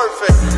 perfect.